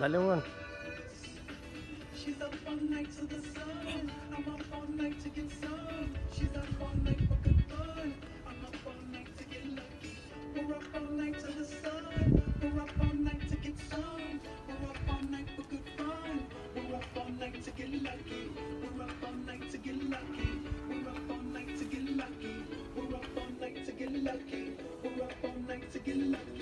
Dale one. We're up all night to get lucky. We're up all night to get lucky.